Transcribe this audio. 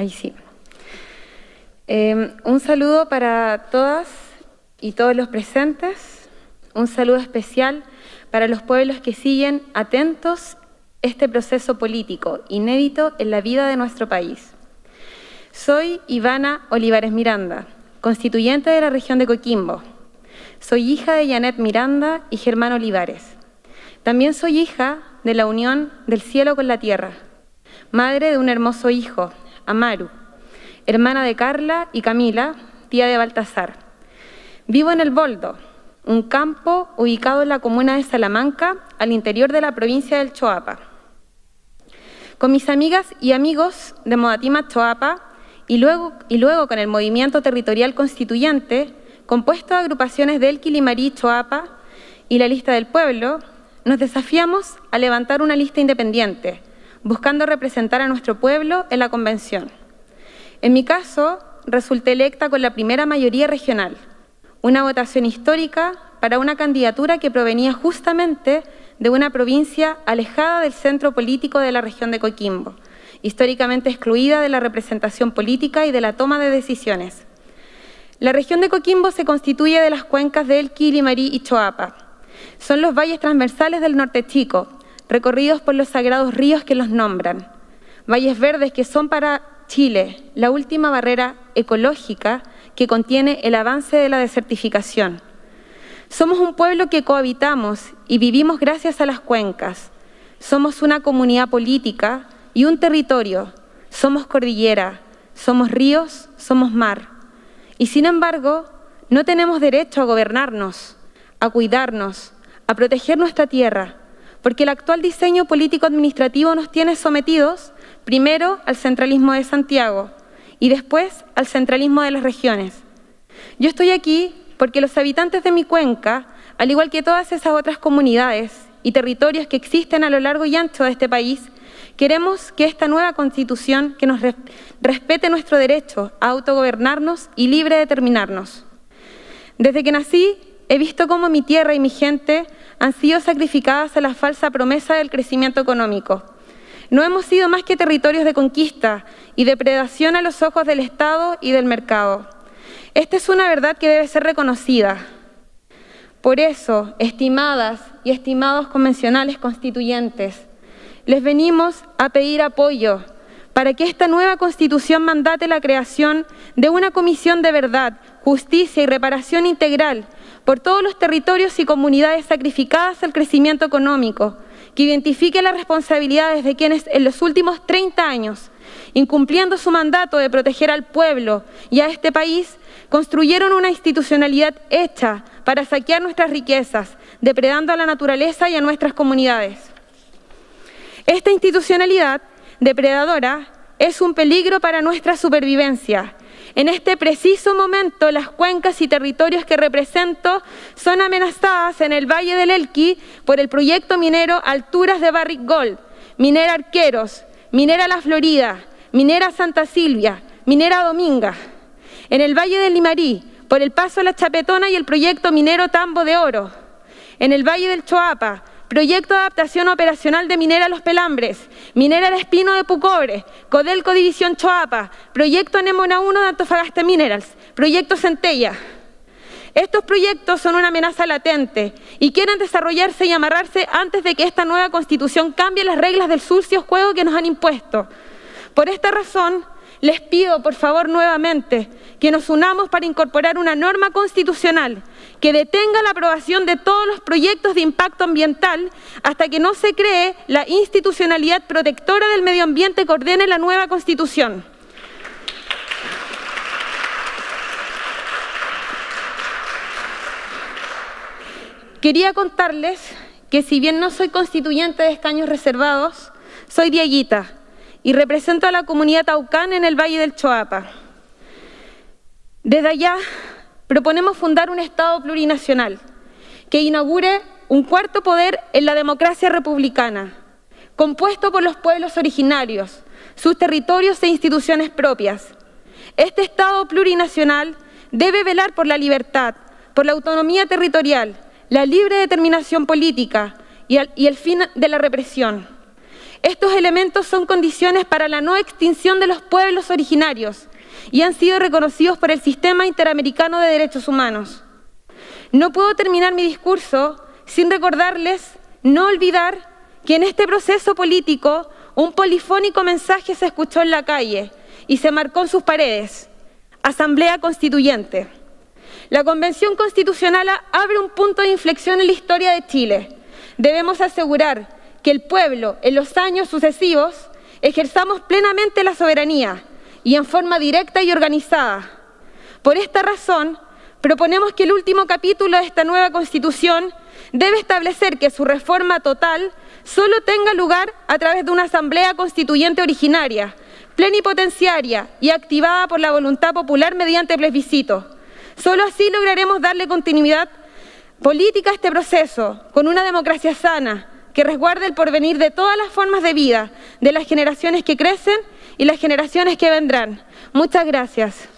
ahí sí. Eh, un saludo para todas y todos los presentes. Un saludo especial para los pueblos que siguen atentos este proceso político inédito en la vida de nuestro país. Soy Ivana Olivares Miranda, constituyente de la región de Coquimbo. Soy hija de Janet Miranda y Germán Olivares. También soy hija de la unión del cielo con la tierra, madre de un hermoso hijo, Amaru, hermana de Carla y Camila, tía de Baltasar. Vivo en El Boldo, un campo ubicado en la comuna de Salamanca, al interior de la provincia del Choapa. Con mis amigas y amigos de Modatima Choapa y luego, y luego con el movimiento territorial constituyente, compuesto de agrupaciones del Quilimarí Choapa y la lista del pueblo, nos desafiamos a levantar una lista independiente, buscando representar a nuestro pueblo en la convención. En mi caso, resulté electa con la primera mayoría regional, una votación histórica para una candidatura que provenía justamente de una provincia alejada del centro político de la región de Coquimbo, históricamente excluida de la representación política y de la toma de decisiones. La región de Coquimbo se constituye de las cuencas de El Quilimarí y Choapa. Son los valles transversales del norte chico, recorridos por los sagrados ríos que los nombran. Valles verdes que son para Chile la última barrera ecológica que contiene el avance de la desertificación. Somos un pueblo que cohabitamos y vivimos gracias a las cuencas. Somos una comunidad política y un territorio. Somos cordillera, somos ríos, somos mar. Y sin embargo, no tenemos derecho a gobernarnos, a cuidarnos, a proteger nuestra tierra, porque el actual diseño político-administrativo nos tiene sometidos primero al centralismo de Santiago y después al centralismo de las regiones. Yo estoy aquí porque los habitantes de mi cuenca, al igual que todas esas otras comunidades y territorios que existen a lo largo y ancho de este país, queremos que esta nueva constitución que nos respete nuestro derecho a autogobernarnos y libre determinarnos. Desde que nací, he visto cómo mi tierra y mi gente han sido sacrificadas a la falsa promesa del crecimiento económico. No hemos sido más que territorios de conquista y depredación a los ojos del Estado y del mercado. Esta es una verdad que debe ser reconocida. Por eso, estimadas y estimados convencionales constituyentes, les venimos a pedir apoyo para que esta nueva constitución mandate la creación de una comisión de verdad, justicia y reparación integral por todos los territorios y comunidades sacrificadas al crecimiento económico, que identifique las responsabilidades de quienes en los últimos 30 años, incumpliendo su mandato de proteger al pueblo y a este país, construyeron una institucionalidad hecha para saquear nuestras riquezas, depredando a la naturaleza y a nuestras comunidades. Esta institucionalidad depredadora es un peligro para nuestra supervivencia en este preciso momento, las cuencas y territorios que represento son amenazadas en el Valle del Elqui por el proyecto minero Alturas de Barrick Gold, Minera Arqueros, Minera La Florida, Minera Santa Silvia, Minera Dominga. En el Valle del Limarí, por el Paso La Chapetona y el proyecto minero Tambo de Oro. En el Valle del Choapa, Proyecto de adaptación operacional de Minera Los Pelambres, Minera El Espino de Pucobre, Codelco División Choapa, Proyecto Anemona 1 de Antofagasta Minerals, Proyecto Centella. Estos proyectos son una amenaza latente y quieren desarrollarse y amarrarse antes de que esta nueva constitución cambie las reglas del sucio juego que nos han impuesto. Por esta razón, les pido, por favor, nuevamente que nos unamos para incorporar una norma constitucional que detenga la aprobación de todos los proyectos de impacto ambiental hasta que no se cree la institucionalidad protectora del medio ambiente que ordene la nueva Constitución. Quería contarles que si bien no soy constituyente de escaños reservados, soy Dieguita y represento a la comunidad Taucán en el Valle del Choapa. Desde allá proponemos fundar un Estado plurinacional que inaugure un cuarto poder en la democracia republicana, compuesto por los pueblos originarios, sus territorios e instituciones propias. Este Estado plurinacional debe velar por la libertad, por la autonomía territorial, la libre determinación política y el fin de la represión. Estos elementos son condiciones para la no extinción de los pueblos originarios y han sido reconocidos por el Sistema Interamericano de Derechos Humanos. No puedo terminar mi discurso sin recordarles no olvidar que en este proceso político un polifónico mensaje se escuchó en la calle y se marcó en sus paredes. Asamblea Constituyente. La Convención Constitucional abre un punto de inflexión en la historia de Chile. Debemos asegurar que el pueblo, en los años sucesivos, ejerzamos plenamente la soberanía y en forma directa y organizada. Por esta razón, proponemos que el último capítulo de esta nueva Constitución debe establecer que su reforma total solo tenga lugar a través de una asamblea constituyente originaria, plenipotenciaria y activada por la voluntad popular mediante plebiscito. Solo así lograremos darle continuidad política a este proceso, con una democracia sana, que resguarde el porvenir de todas las formas de vida, de las generaciones que crecen y las generaciones que vendrán. Muchas gracias.